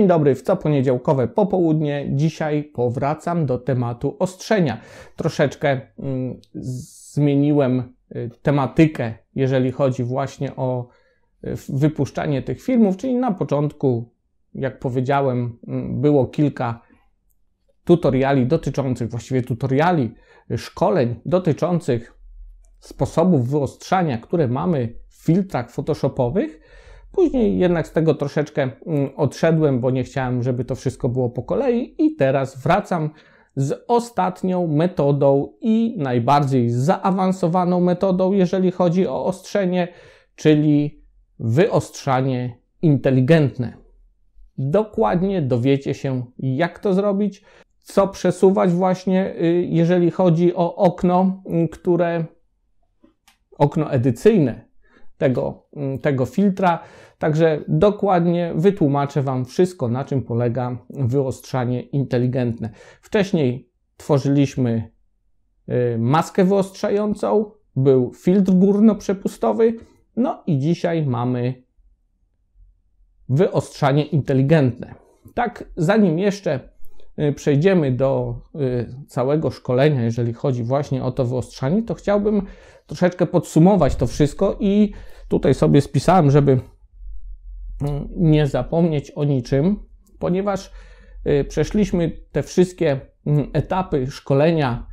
Dzień dobry, w co poniedziałkowe popołudnie. Dzisiaj powracam do tematu ostrzenia. Troszeczkę mm, zmieniłem y, tematykę, jeżeli chodzi właśnie o y, wypuszczanie tych filmów, czyli na początku, jak powiedziałem, mm, było kilka tutoriali dotyczących, właściwie tutoriali, y, szkoleń dotyczących sposobów wyostrzania, które mamy w filtrach photoshopowych Później jednak z tego troszeczkę mm, odszedłem, bo nie chciałem, żeby to wszystko było po kolei i teraz wracam z ostatnią metodą i najbardziej zaawansowaną metodą, jeżeli chodzi o ostrzenie, czyli wyostrzanie inteligentne. Dokładnie dowiecie się, jak to zrobić, co przesuwać właśnie, y, jeżeli chodzi o okno, y, które okno edycyjne, tego, mm, tego filtra. Także dokładnie wytłumaczę Wam wszystko, na czym polega wyostrzanie inteligentne. Wcześniej tworzyliśmy y, maskę wyostrzającą, był filtr górno-przepustowy, no i dzisiaj mamy wyostrzanie inteligentne. Tak, zanim jeszcze przejdziemy do y, całego szkolenia, jeżeli chodzi właśnie o to wyostrzanie, to chciałbym troszeczkę podsumować to wszystko i Tutaj sobie spisałem, żeby mm, nie zapomnieć o niczym, ponieważ y, przeszliśmy te wszystkie mm, etapy szkolenia,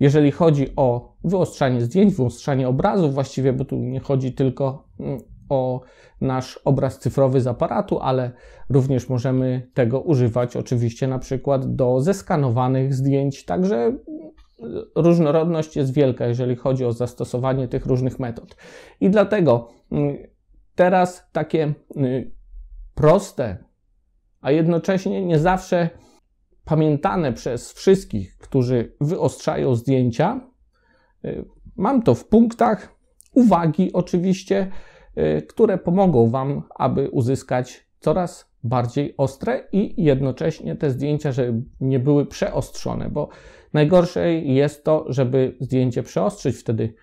jeżeli chodzi o wyostrzanie zdjęć, wyostrzanie obrazów, właściwie, bo tu nie chodzi tylko mm, o nasz obraz cyfrowy z aparatu, ale również możemy tego używać oczywiście na przykład do zeskanowanych zdjęć, także różnorodność jest wielka, jeżeli chodzi o zastosowanie tych różnych metod. I dlatego mm, teraz takie y, proste, a jednocześnie nie zawsze pamiętane przez wszystkich, którzy wyostrzają zdjęcia, y, mam to w punktach, uwagi oczywiście, które pomogą Wam, aby uzyskać coraz bardziej ostre i jednocześnie te zdjęcia, żeby nie były przeostrzone, bo Najgorsze jest to, żeby zdjęcie przeostrzyć, wtedy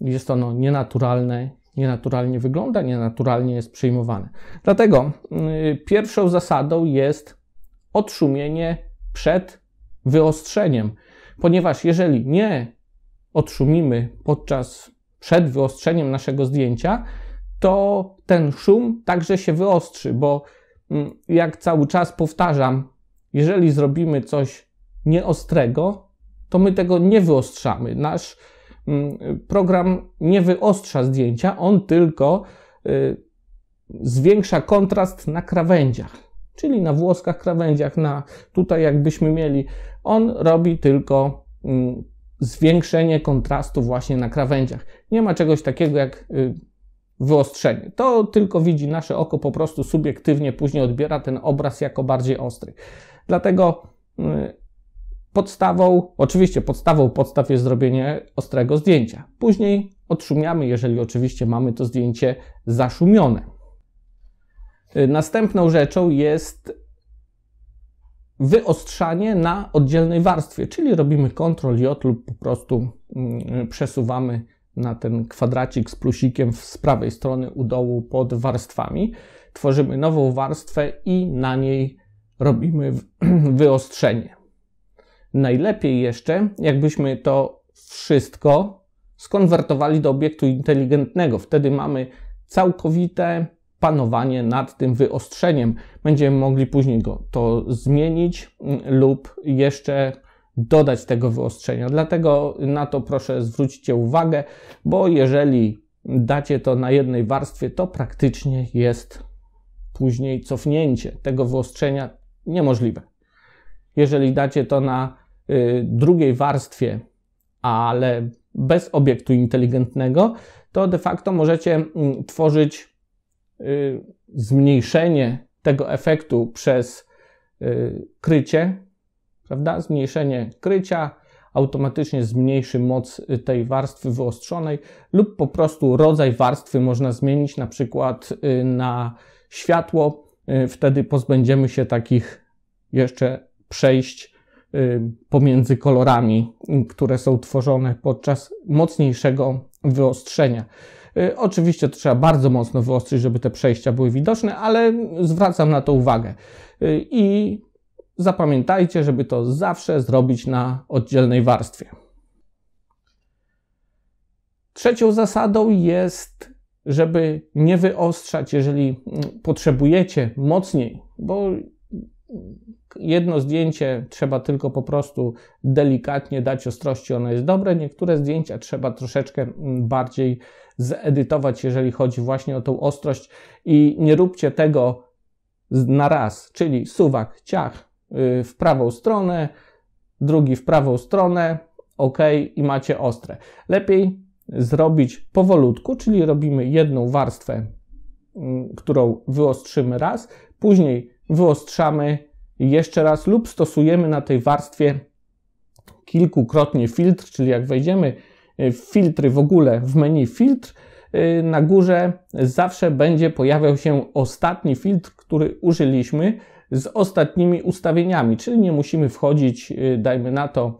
jest ono nienaturalne, nienaturalnie wygląda, nienaturalnie jest przyjmowane. Dlatego yy, pierwszą zasadą jest odszumienie przed wyostrzeniem, ponieważ jeżeli nie odszumimy podczas przed wyostrzeniem naszego zdjęcia, to ten szum także się wyostrzy, bo mm, jak cały czas powtarzam, jeżeli zrobimy coś nieostrego, to my tego nie wyostrzamy. Nasz mm, program nie wyostrza zdjęcia, on tylko y, zwiększa kontrast na krawędziach, czyli na włoskach krawędziach, na tutaj jakbyśmy mieli, on robi tylko mm, zwiększenie kontrastu właśnie na krawędziach. Nie ma czegoś takiego jak wyostrzenie. To tylko widzi nasze oko, po prostu subiektywnie później odbiera ten obraz jako bardziej ostry. Dlatego y, Podstawą, oczywiście podstawą podstaw jest zrobienie ostrego zdjęcia. Później odszumiamy, jeżeli oczywiście mamy to zdjęcie zaszumione. Y, następną rzeczą jest wyostrzanie na oddzielnej warstwie, czyli robimy Ctrl J lub po prostu mm, przesuwamy na ten kwadracik z plusikiem z prawej strony u dołu pod warstwami. Tworzymy nową warstwę i na niej robimy wyostrzenie. Najlepiej jeszcze, jakbyśmy to wszystko skonwertowali do obiektu inteligentnego. Wtedy mamy całkowite panowanie nad tym wyostrzeniem. Będziemy mogli później go to zmienić mm, lub jeszcze dodać tego wyostrzenia. Dlatego na to proszę zwróćcie uwagę, bo jeżeli dacie to na jednej warstwie, to praktycznie jest później cofnięcie tego wyostrzenia niemożliwe. Jeżeli dacie to na y, drugiej warstwie, ale bez obiektu inteligentnego, to de facto możecie mm, tworzyć y, zmniejszenie tego efektu przez y, krycie, prawda? Zmniejszenie krycia automatycznie zmniejszy moc tej warstwy wyostrzonej, lub po prostu rodzaj warstwy można zmienić na przykład na światło. Wtedy pozbędziemy się takich jeszcze przejść y, pomiędzy kolorami, które są tworzone podczas mocniejszego wyostrzenia. Y, oczywiście to trzeba bardzo mocno wyostrzyć, żeby te przejścia były widoczne, ale zwracam na to uwagę. Y, I zapamiętajcie, żeby to zawsze zrobić na oddzielnej warstwie. Trzecią zasadą jest, żeby nie wyostrzać, jeżeli potrzebujecie mocniej, bo jedno zdjęcie trzeba tylko po prostu delikatnie dać ostrości, ono jest dobre. Niektóre zdjęcia trzeba troszeczkę mm, bardziej zedytować, jeżeli chodzi właśnie o tą ostrość i nie róbcie tego na raz, czyli suwak, ciach w prawą stronę, drugi w prawą stronę, ok i macie ostre. Lepiej zrobić powolutku, czyli robimy jedną warstwę, mm, którą wyostrzymy raz, później wyostrzamy jeszcze raz lub stosujemy na tej warstwie kilkukrotnie filtr, czyli jak wejdziemy w filtry w ogóle w menu filtr, y, na górze zawsze będzie pojawiał się ostatni filtr, który użyliśmy z ostatnimi ustawieniami, czyli nie musimy wchodzić, y, dajmy na to,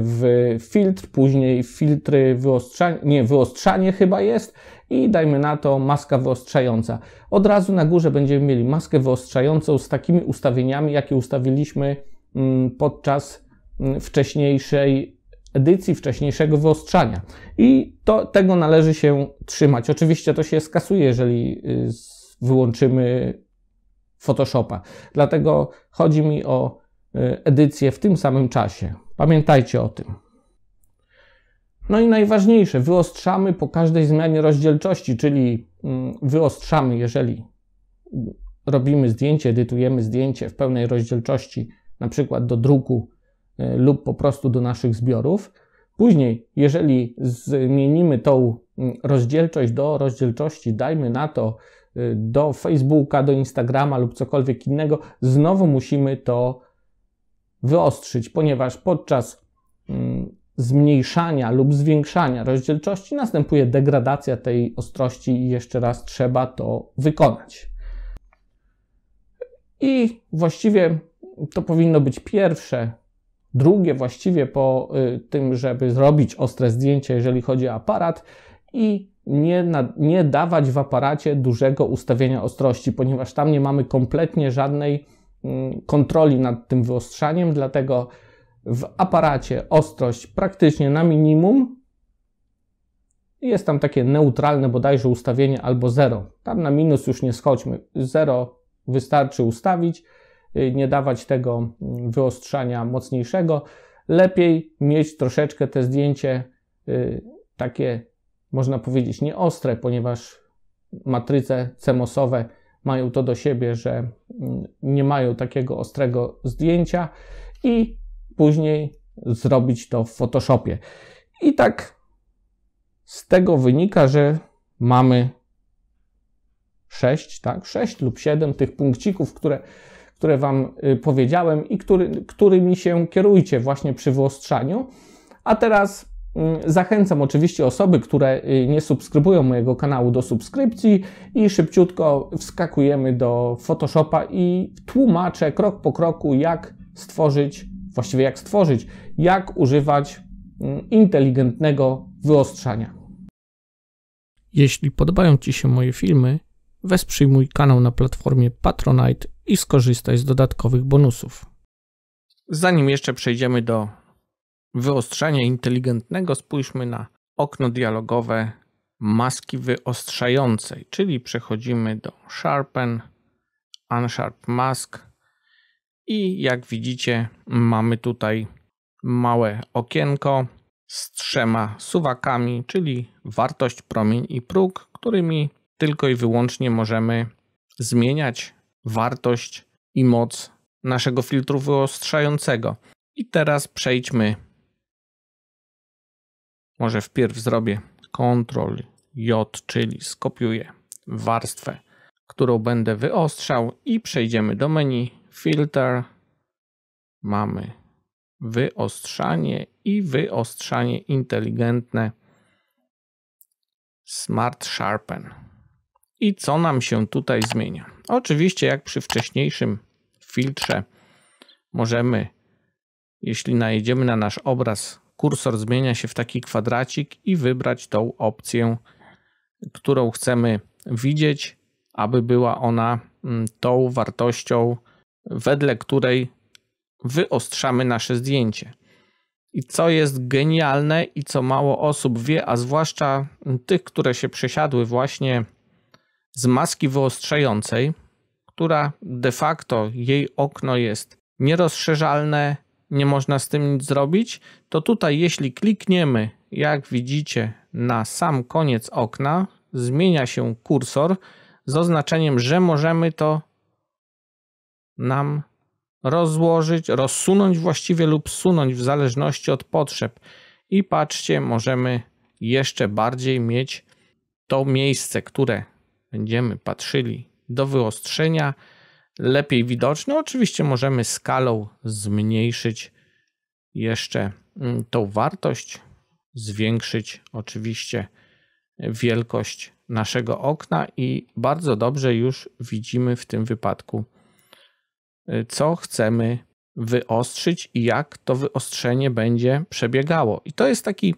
w filtr, później filtry wyostrzanie, nie, wyostrzanie chyba jest i dajmy na to maska wyostrzająca. Od razu na górze będziemy mieli maskę wyostrzającą z takimi ustawieniami, jakie ustawiliśmy mm, podczas mm, wcześniejszej edycji, wcześniejszego wyostrzania. I to, tego należy się trzymać. Oczywiście to się skasuje, jeżeli y, wyłączymy Photoshopa. Dlatego chodzi mi o y, edycję w tym samym czasie. Pamiętajcie o tym. No i najważniejsze, wyostrzamy po każdej zmianie rozdzielczości, czyli mm, wyostrzamy, jeżeli robimy zdjęcie, edytujemy zdjęcie w pełnej rozdzielczości, na przykład do druku y, lub po prostu do naszych zbiorów. Później, jeżeli zmienimy tą mm, rozdzielczość do rozdzielczości, dajmy na to do Facebooka, do Instagrama lub cokolwiek innego, znowu musimy to wyostrzyć, ponieważ podczas mm, zmniejszania lub zwiększania rozdzielczości następuje degradacja tej ostrości i jeszcze raz trzeba to wykonać. I właściwie to powinno być pierwsze, drugie właściwie po y, tym, żeby zrobić ostre zdjęcie, jeżeli chodzi o aparat i nie, nie dawać w aparacie dużego ustawienia ostrości, ponieważ tam nie mamy kompletnie żadnej Mm, kontroli nad tym wyostrzaniem, dlatego w aparacie ostrość praktycznie na minimum. Jest tam takie neutralne bodajże ustawienie albo 0. Tam na minus już nie schodźmy. 0 wystarczy ustawić, y, nie dawać tego mm, wyostrzania mocniejszego. Lepiej mieć troszeczkę te zdjęcie y, takie, można powiedzieć, nieostre, ponieważ matryce CMOSowe mają to do siebie, że mm, nie mają takiego ostrego zdjęcia i później zrobić to w Photoshopie. I tak z tego wynika, że mamy 6, tak, 6 lub 7 tych punkcików, które, które Wam y, powiedziałem i który, którymi się kierujcie właśnie przy wyostrzaniu. A teraz zachęcam oczywiście osoby, które y, nie subskrybują mojego kanału do subskrypcji i szybciutko wskakujemy do Photoshopa i tłumaczę krok po kroku, jak stworzyć, właściwie jak stworzyć, jak używać mm, inteligentnego wyostrzania. Jeśli podobają Ci się moje filmy, wesprzyj mój kanał na platformie Patronite i skorzystaj z dodatkowych bonusów. Zanim jeszcze przejdziemy do wyostrzenia inteligentnego spójrzmy na okno dialogowe maski wyostrzającej, czyli przechodzimy do Sharpen, Unsharp Mask i jak widzicie mamy tutaj małe okienko z trzema suwakami, czyli wartość, promień i próg, którymi tylko i wyłącznie możemy zmieniać wartość i moc naszego filtru wyostrzającego. I teraz przejdźmy może wpierw zrobię Ctrl J, czyli skopiuję warstwę, którą będę wyostrzał i przejdziemy do menu Filter. Mamy wyostrzanie i wyostrzanie inteligentne Smart Sharpen. I co nam się tutaj zmienia? Oczywiście, jak przy wcześniejszym filtrze, możemy, jeśli najedziemy na nasz obraz kursor zmienia się w taki kwadracik i wybrać tą opcję którą chcemy widzieć, aby była ona mm, tą wartością, wedle której wyostrzamy nasze zdjęcie. I co jest genialne i co mało osób wie, a zwłaszcza tych, które się przesiadły właśnie z maski wyostrzającej, która de facto jej okno jest nierozszerzalne, nie można z tym nic zrobić, to tutaj jeśli klikniemy, jak widzicie, na sam koniec okna, zmienia się kursor z oznaczeniem, że możemy to nam rozłożyć, rozsunąć właściwie lub sunąć w zależności od potrzeb. I patrzcie, możemy jeszcze bardziej mieć to miejsce, które będziemy patrzyli do wyostrzenia, lepiej widoczne. Oczywiście możemy skalą zmniejszyć jeszcze mm, tą wartość, zwiększyć oczywiście wielkość naszego okna i bardzo dobrze już widzimy w tym wypadku, y, co chcemy wyostrzyć i jak to wyostrzenie będzie przebiegało. I to jest taki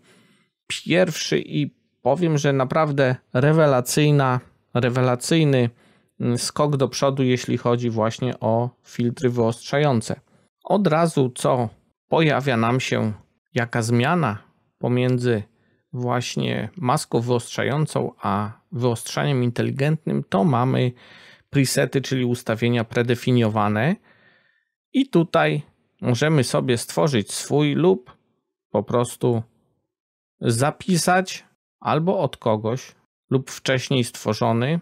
pierwszy i powiem, że naprawdę rewelacyjna, rewelacyjny skok do przodu, jeśli chodzi właśnie o filtry wyostrzające. Od razu co pojawia nam się, jaka zmiana pomiędzy właśnie maską wyostrzającą, a wyostrzaniem inteligentnym, to mamy presety, czyli ustawienia predefiniowane. I tutaj możemy sobie stworzyć swój lub po prostu zapisać albo od kogoś lub wcześniej stworzony mm,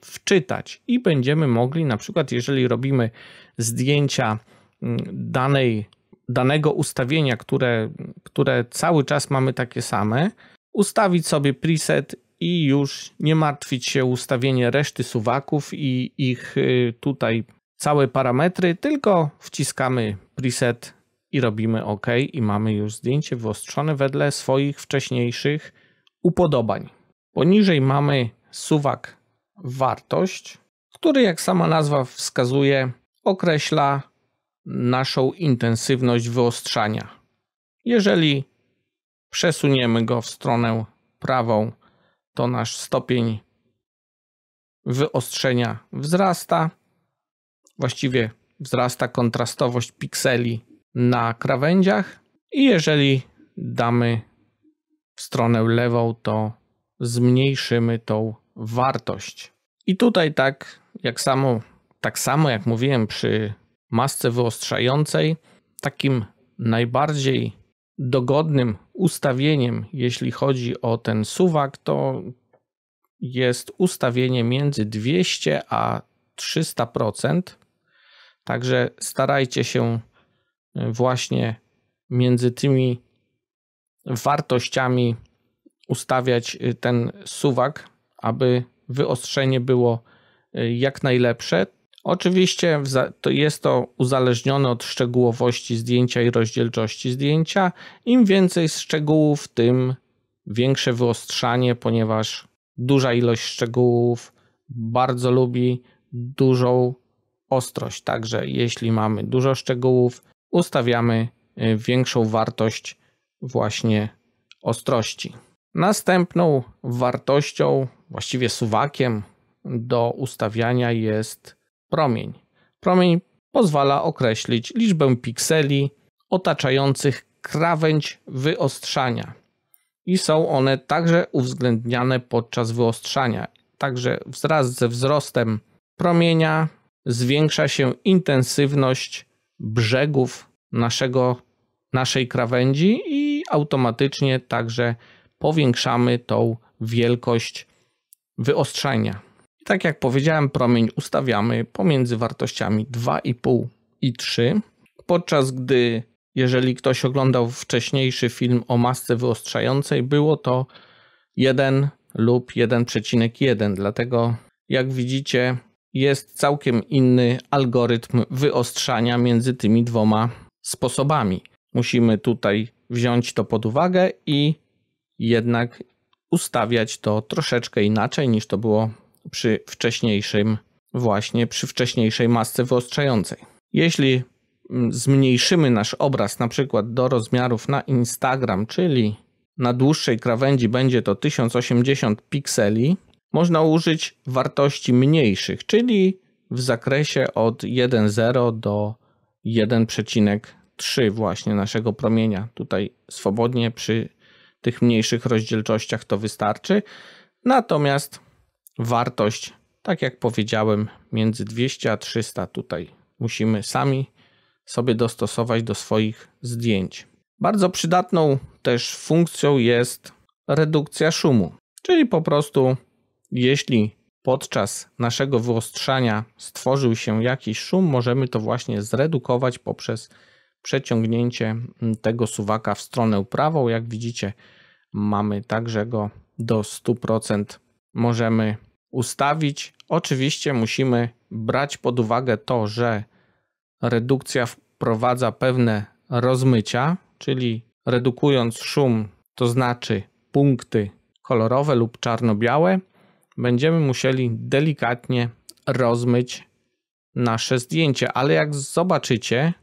wczytać i będziemy mogli na przykład jeżeli robimy zdjęcia mm, danej danego ustawienia, które, które cały czas mamy takie same, ustawić sobie preset i już nie martwić się ustawienie reszty suwaków i ich y, tutaj całe parametry, tylko wciskamy preset i robimy OK i mamy już zdjęcie wyostrzone wedle swoich wcześniejszych upodobań. Poniżej mamy suwak wartość, który jak sama nazwa wskazuje określa naszą intensywność wyostrzania. Jeżeli przesuniemy go w stronę prawą, to nasz stopień wyostrzenia wzrasta. Właściwie wzrasta kontrastowość pikseli na krawędziach i jeżeli damy w stronę lewą, to zmniejszymy tą wartość. I tutaj tak jak samo, tak samo jak mówiłem przy masce wyostrzającej. Takim najbardziej dogodnym ustawieniem, jeśli chodzi o ten suwak, to jest ustawienie między 200 a 300%. Także starajcie się właśnie między tymi wartościami ustawiać ten suwak, aby wyostrzenie było jak najlepsze. Oczywiście to jest to uzależnione od szczegółowości zdjęcia i rozdzielczości zdjęcia. Im więcej szczegółów, tym większe wyostrzanie, ponieważ duża ilość szczegółów bardzo lubi dużą ostrość. Także jeśli mamy dużo szczegółów, ustawiamy y, większą wartość właśnie ostrości. Następną wartością, właściwie suwakiem do ustawiania jest promień. Promień pozwala określić liczbę pikseli otaczających krawędź wyostrzania i są one także uwzględniane podczas wyostrzania. Także wraz ze wzrostem promienia zwiększa się intensywność brzegów naszego, naszej krawędzi i automatycznie także powiększamy tą wielkość wyostrzania tak jak powiedziałem, promień ustawiamy pomiędzy wartościami 2,5 i 3, podczas gdy jeżeli ktoś oglądał wcześniejszy film o masce wyostrzającej, było to 1 lub 1,1. Dlatego, jak widzicie, jest całkiem inny algorytm wyostrzania między tymi dwoma sposobami. Musimy tutaj wziąć to pod uwagę i jednak ustawiać to troszeczkę inaczej niż to było przy wcześniejszym, właśnie przy wcześniejszej masce wyostrzającej. Jeśli mm, zmniejszymy nasz obraz na przykład do rozmiarów na Instagram, czyli na dłuższej krawędzi będzie to 1080 pikseli, można użyć wartości mniejszych, czyli w zakresie od 1,0 do 1,3 właśnie naszego promienia. Tutaj swobodnie przy tych mniejszych rozdzielczościach to wystarczy. Natomiast wartość, tak jak powiedziałem, między 200 a 300 tutaj musimy sami sobie dostosować do swoich zdjęć. Bardzo przydatną też funkcją jest redukcja szumu, czyli po prostu jeśli podczas naszego wyostrzania stworzył się jakiś szum, możemy to właśnie zredukować poprzez przeciągnięcie tego suwaka w stronę prawą. Jak widzicie, mamy także go do 100% możemy ustawić. Oczywiście musimy brać pod uwagę to, że redukcja wprowadza pewne rozmycia, czyli redukując szum, to znaczy punkty kolorowe lub czarno-białe, będziemy musieli delikatnie rozmyć nasze zdjęcie, ale jak zobaczycie,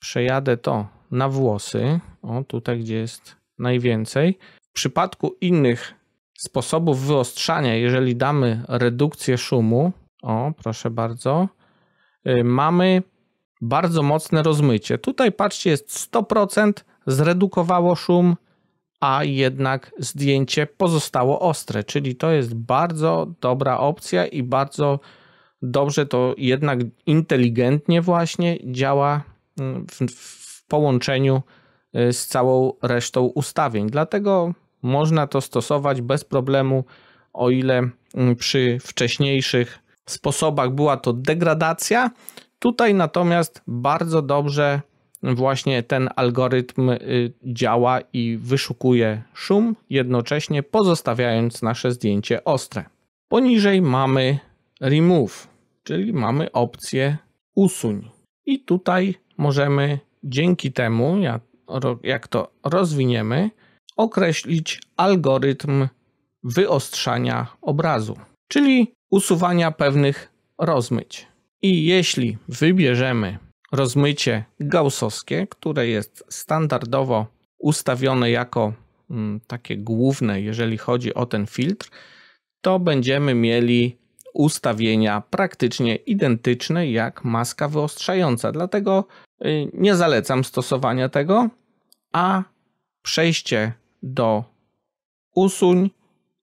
przejadę to na włosy, o tutaj gdzie jest najwięcej. W przypadku innych sposobów wyostrzania, jeżeli damy redukcję szumu, o proszę bardzo, yy, mamy bardzo mocne rozmycie. Tutaj patrzcie, jest 100%, zredukowało szum, a jednak zdjęcie pozostało ostre, czyli to jest bardzo dobra opcja i bardzo dobrze to jednak inteligentnie właśnie działa w, w połączeniu y, z całą resztą ustawień. Dlatego można to stosować bez problemu, o ile mm, przy wcześniejszych sposobach była to degradacja. Tutaj natomiast bardzo dobrze właśnie ten algorytm y, działa i wyszukuje szum, jednocześnie pozostawiając nasze zdjęcie ostre. Poniżej mamy remove, czyli mamy opcję usuń. I tutaj możemy dzięki temu, jak to rozwiniemy, określić algorytm wyostrzania obrazu, czyli usuwania pewnych rozmyć. I jeśli wybierzemy rozmycie gaussowskie, które jest standardowo ustawione jako mm, takie główne, jeżeli chodzi o ten filtr, to będziemy mieli ustawienia praktycznie identyczne jak maska wyostrzająca. Dlatego nie zalecam stosowania tego, a przejście do usuń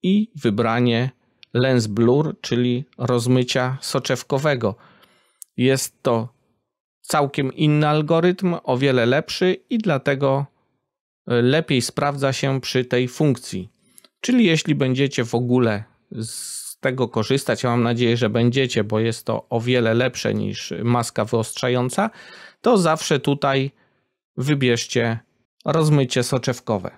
i wybranie lens blur, czyli rozmycia soczewkowego. Jest to całkiem inny algorytm, o wiele lepszy i dlatego e, lepiej sprawdza się przy tej funkcji. Czyli jeśli będziecie w ogóle z tego korzystać, ja mam nadzieję, że będziecie, bo jest to o wiele lepsze niż maska wyostrzająca, to zawsze tutaj wybierzcie rozmycie soczewkowe.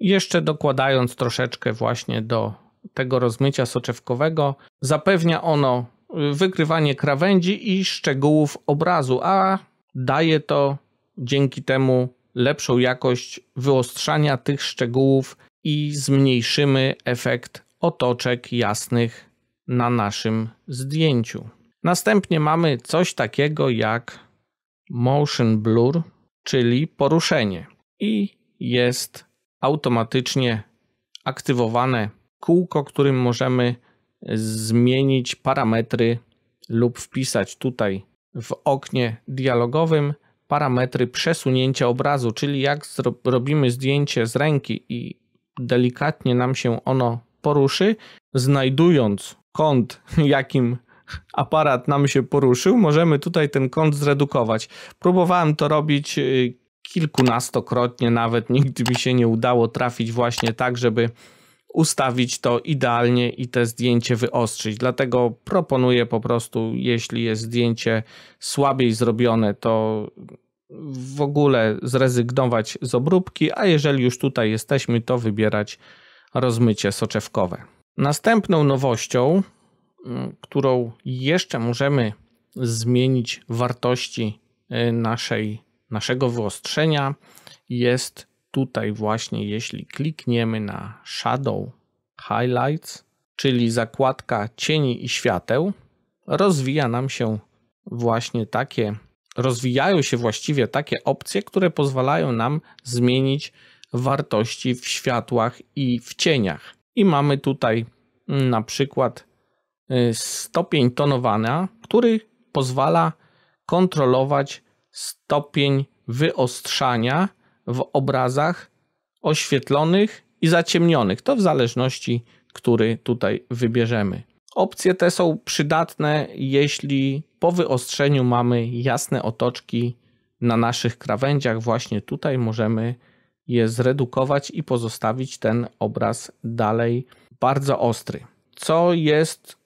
Jeszcze dokładając troszeczkę właśnie do tego rozmycia soczewkowego, zapewnia ono wykrywanie krawędzi i szczegółów obrazu, a daje to dzięki temu lepszą jakość wyostrzania tych szczegółów i zmniejszymy efekt otoczek jasnych na naszym zdjęciu. Następnie mamy coś takiego jak motion blur, czyli poruszenie i jest automatycznie aktywowane kółko, którym możemy zmienić parametry lub wpisać tutaj w oknie dialogowym parametry przesunięcia obrazu, czyli jak robimy zdjęcie z ręki i delikatnie nam się ono poruszy, znajdując kąt, jakim aparat nam się poruszył, możemy tutaj ten kąt zredukować. Próbowałem to robić y, kilkunastokrotnie, nawet nigdy mi się nie udało trafić właśnie tak, żeby ustawić to idealnie i te zdjęcie wyostrzyć. Dlatego proponuję po prostu, jeśli jest zdjęcie słabiej zrobione, to w ogóle zrezygnować z obróbki, a jeżeli już tutaj jesteśmy, to wybierać rozmycie soczewkowe. Następną nowością, którą jeszcze możemy zmienić wartości y, naszej, naszego wyostrzenia, jest tutaj właśnie, jeśli klikniemy na Shadow Highlights, czyli zakładka cieni i świateł, rozwija nam się właśnie takie, rozwijają się właściwie takie opcje, które pozwalają nam zmienić wartości w światłach i w cieniach. I mamy tutaj na przykład y, stopień tonowania, który pozwala kontrolować stopień wyostrzania w obrazach oświetlonych i zaciemnionych. To w zależności, który tutaj wybierzemy. Opcje te są przydatne, jeśli po wyostrzeniu mamy jasne otoczki na naszych krawędziach. Właśnie tutaj możemy je zredukować i pozostawić ten obraz dalej bardzo ostry. Co jest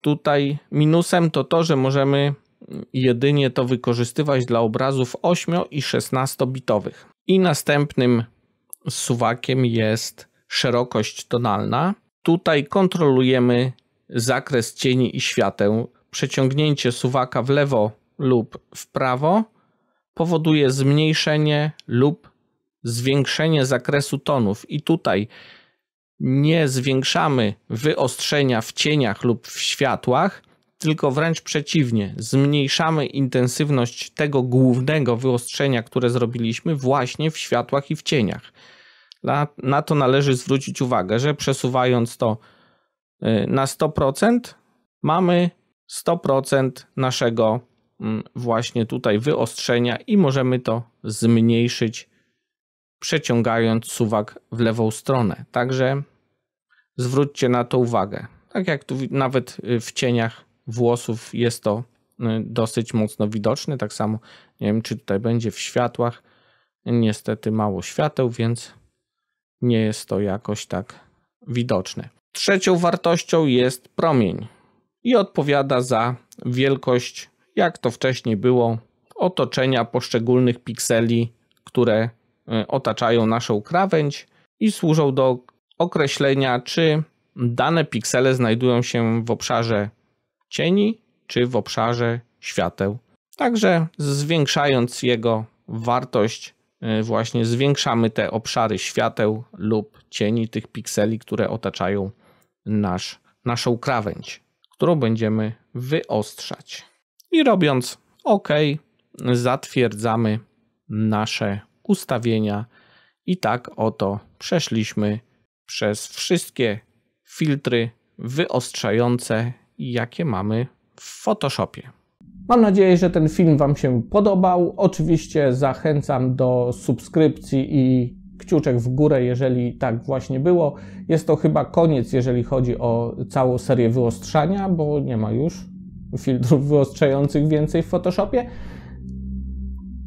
tutaj minusem, to to, że możemy jedynie to wykorzystywać dla obrazów 8 i 16 bitowych. I następnym suwakiem jest szerokość tonalna. Tutaj kontrolujemy zakres cieni i świateł. Przeciągnięcie suwaka w lewo lub w prawo powoduje zmniejszenie lub zwiększenie zakresu tonów. I tutaj nie zwiększamy wyostrzenia w cieniach lub w światłach, tylko wręcz przeciwnie, zmniejszamy intensywność tego głównego wyostrzenia, które zrobiliśmy właśnie w światłach i w cieniach. Na, na to należy zwrócić uwagę, że przesuwając to y, na 100%, mamy 100% naszego mm, właśnie tutaj wyostrzenia i możemy to zmniejszyć przeciągając suwak w lewą stronę. Także zwróćcie na to uwagę. Tak jak tu nawet y, w cieniach włosów jest to y, dosyć mocno widoczne. Tak samo nie wiem, czy tutaj będzie w światłach. Niestety mało świateł, więc nie jest to jakoś tak widoczne. Trzecią wartością jest promień i odpowiada za wielkość, jak to wcześniej było, otoczenia poszczególnych pikseli, które otaczają naszą krawędź i służą do określenia, czy dane piksele znajdują się w obszarze cieni czy w obszarze świateł. Także zwiększając jego wartość, y, właśnie zwiększamy te obszary świateł lub cieni tych pikseli, które otaczają nasz, naszą krawędź, którą będziemy wyostrzać. I robiąc OK, zatwierdzamy nasze ustawienia i tak oto przeszliśmy przez wszystkie filtry wyostrzające jakie mamy w Photoshopie. Mam nadzieję, że ten film Wam się podobał. Oczywiście zachęcam do subskrypcji i kciuczek w górę, jeżeli tak właśnie było. Jest to chyba koniec, jeżeli chodzi o całą serię wyostrzania, bo nie ma już filtrów wyostrzających więcej w Photoshopie.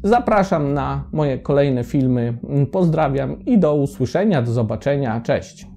Zapraszam na moje kolejne filmy. Pozdrawiam i do usłyszenia, do zobaczenia. Cześć.